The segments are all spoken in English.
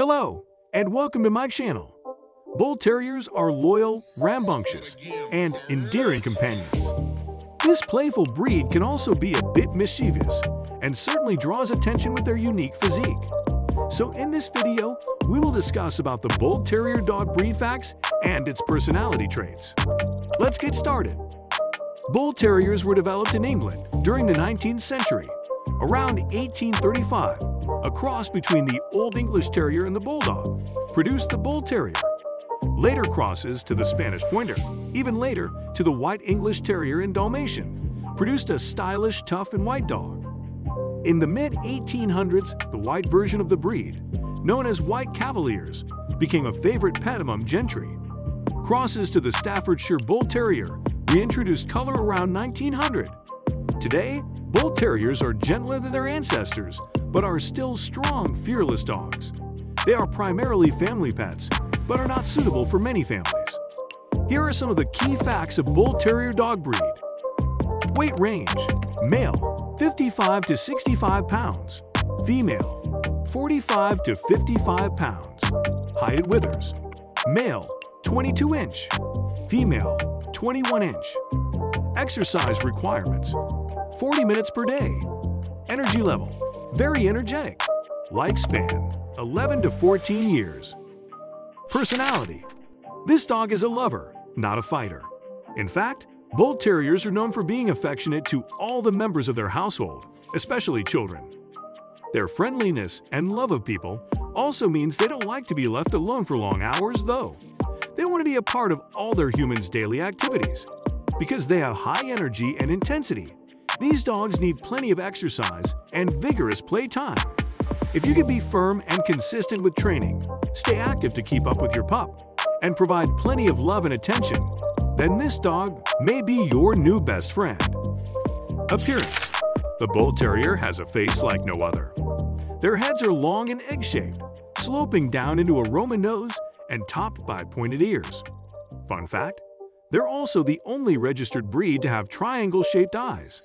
Hello, and welcome to my channel. Bull Terriers are loyal, rambunctious, and endearing companions. This playful breed can also be a bit mischievous and certainly draws attention with their unique physique. So in this video, we will discuss about the Bull Terrier dog breed facts and its personality traits. Let's get started. Bull Terriers were developed in England during the 19th century. Around 1835, a cross between the Old English Terrier and the Bulldog, produced the Bull Terrier. Later crosses to the Spanish Pointer, even later to the White English Terrier and Dalmatian, produced a stylish, tough, and white dog. In the mid-1800s, the white version of the breed, known as White Cavaliers, became a favorite pet among gentry. Crosses to the Staffordshire Bull Terrier reintroduced color around 1900. Today, Bull Terriers are gentler than their ancestors but are still strong, fearless dogs. They are primarily family pets, but are not suitable for many families. Here are some of the key facts of Bull Terrier dog breed. Weight range, male, 55 to 65 pounds, female, 45 to 55 pounds. Height at withers, male, 22 inch, female, 21 inch. Exercise requirements, 40 minutes per day. Energy level, very energetic. Lifespan 11 to 14 years. Personality This dog is a lover, not a fighter. In fact, Bull Terriers are known for being affectionate to all the members of their household, especially children. Their friendliness and love of people also means they don't like to be left alone for long hours, though. They want to be a part of all their humans' daily activities. Because they have high energy and intensity, these dogs need plenty of exercise and vigorous playtime. If you can be firm and consistent with training, stay active to keep up with your pup, and provide plenty of love and attention, then this dog may be your new best friend. Appearance The Bull Terrier has a face like no other. Their heads are long and egg-shaped, sloping down into a Roman nose and topped by pointed ears. Fun fact, they're also the only registered breed to have triangle-shaped eyes.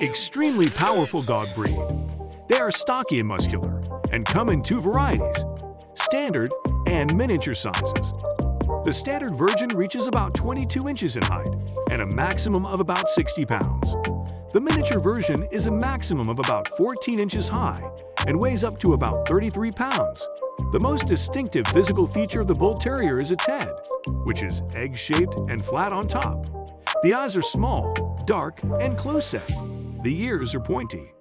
Extremely powerful dog breed. They are stocky and muscular and come in two varieties, standard and miniature sizes. The standard version reaches about 22 inches in height and a maximum of about 60 pounds. The miniature version is a maximum of about 14 inches high and weighs up to about 33 pounds. The most distinctive physical feature of the Bull Terrier is its head, which is egg-shaped and flat on top. The eyes are small, dark, and close-set. The ears are pointy.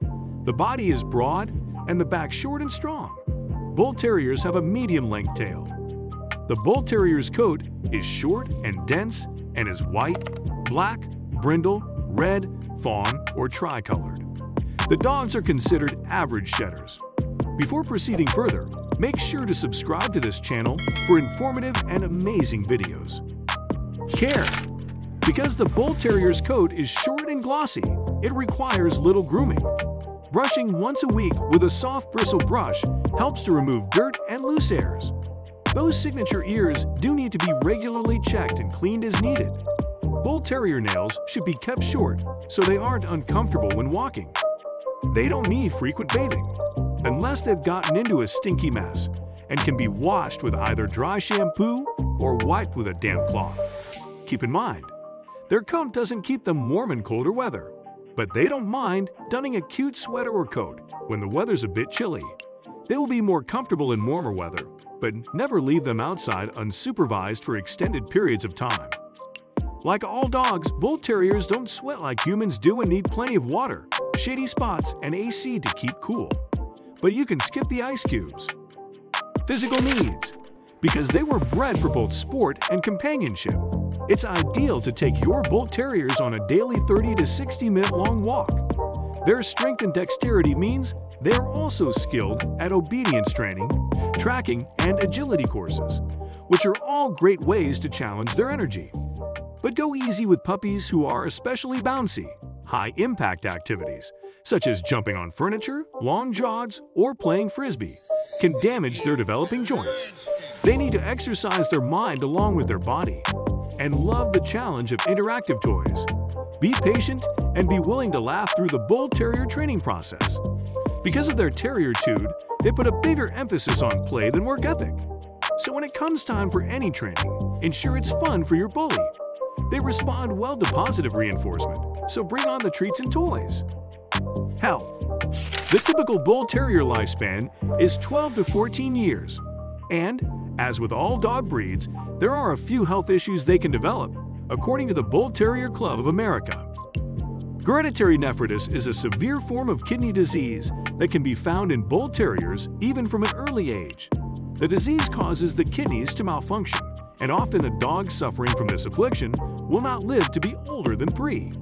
The body is broad and the back short and strong. Bull Terriers have a medium-length tail. The Bull Terrier's coat is short and dense and is white, black, brindle, red, fawn, or tricolored. The dogs are considered average shedders. Before proceeding further, make sure to subscribe to this channel for informative and amazing videos. Care Because the Bull Terrier's coat is short and glossy, it requires little grooming. Brushing once a week with a soft bristle brush helps to remove dirt and loose hairs. Those signature ears do need to be regularly checked and cleaned as needed. Bull Terrier nails should be kept short so they aren't uncomfortable when walking. They don't need frequent bathing unless they've gotten into a stinky mess and can be washed with either dry shampoo or wiped with a damp cloth. Keep in mind, their coat doesn't keep them warm in colder weather, but they don't mind donning a cute sweater or coat when the weather's a bit chilly. They will be more comfortable in warmer weather, but never leave them outside unsupervised for extended periods of time. Like all dogs, Bull Terriers don't sweat like humans do and need plenty of water, shady spots, and AC to keep cool but you can skip the ice cubes. Physical needs. Because they were bred for both sport and companionship, it's ideal to take your Bull Terriers on a daily 30 to 60 minute long walk. Their strength and dexterity means they are also skilled at obedience training, tracking, and agility courses, which are all great ways to challenge their energy. But go easy with puppies who are especially bouncy, high-impact activities, such as jumping on furniture, long jogs, or playing frisbee, can damage their developing joints. They need to exercise their mind along with their body and love the challenge of interactive toys. Be patient and be willing to laugh through the Bull Terrier training process. Because of their terriertude, they put a bigger emphasis on play than work ethic. So when it comes time for any training, ensure it's fun for your bully. They respond well to positive reinforcement, so bring on the treats and toys. Health The typical Bull Terrier lifespan is 12 to 14 years. And, as with all dog breeds, there are a few health issues they can develop, according to the Bull Terrier Club of America. Hereditary nephritis is a severe form of kidney disease that can be found in bull terriers even from an early age. The disease causes the kidneys to malfunction, and often a dog suffering from this affliction will not live to be older than three.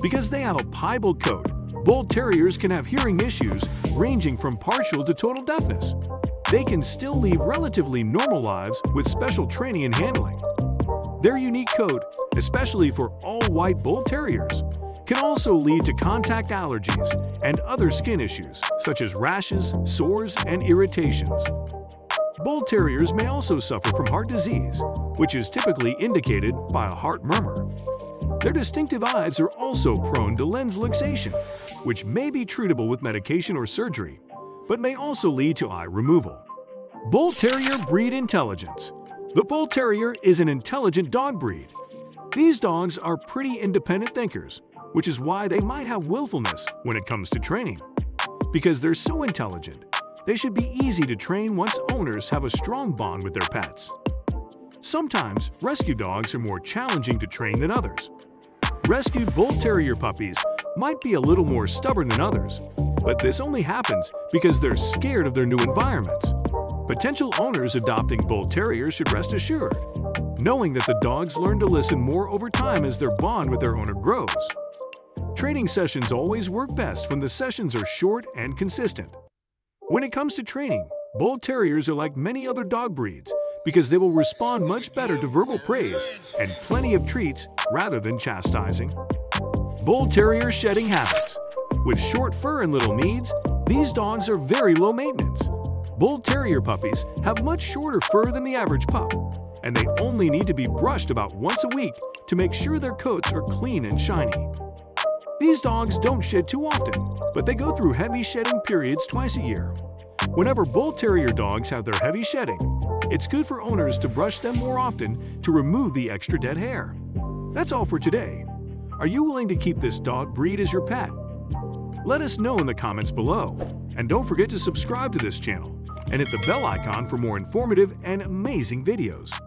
Because they have a piebald coat, bull terriers can have hearing issues ranging from partial to total deafness. They can still lead relatively normal lives with special training and handling. Their unique coat, especially for all-white bull terriers, can also lead to contact allergies and other skin issues such as rashes, sores, and irritations. Bull Terriers may also suffer from heart disease, which is typically indicated by a heart murmur. Their distinctive eyes are also prone to lens luxation, which may be treatable with medication or surgery, but may also lead to eye removal. Bull Terrier Breed Intelligence The Bull Terrier is an intelligent dog breed. These dogs are pretty independent thinkers which is why they might have willfulness when it comes to training. Because they're so intelligent, they should be easy to train once owners have a strong bond with their pets. Sometimes, rescue dogs are more challenging to train than others. Rescued Bull Terrier puppies might be a little more stubborn than others, but this only happens because they're scared of their new environments. Potential owners adopting Bull Terriers should rest assured, knowing that the dogs learn to listen more over time as their bond with their owner grows. Training sessions always work best when the sessions are short and consistent. When it comes to training, Bull Terriers are like many other dog breeds because they will respond much better to verbal praise and plenty of treats rather than chastising. Bull Terrier shedding habits. With short fur and little needs, these dogs are very low maintenance. Bull Terrier puppies have much shorter fur than the average pup, and they only need to be brushed about once a week to make sure their coats are clean and shiny. These dogs don't shed too often, but they go through heavy shedding periods twice a year. Whenever Bull Terrier dogs have their heavy shedding, it's good for owners to brush them more often to remove the extra dead hair. That's all for today. Are you willing to keep this dog breed as your pet? Let us know in the comments below. And don't forget to subscribe to this channel and hit the bell icon for more informative and amazing videos.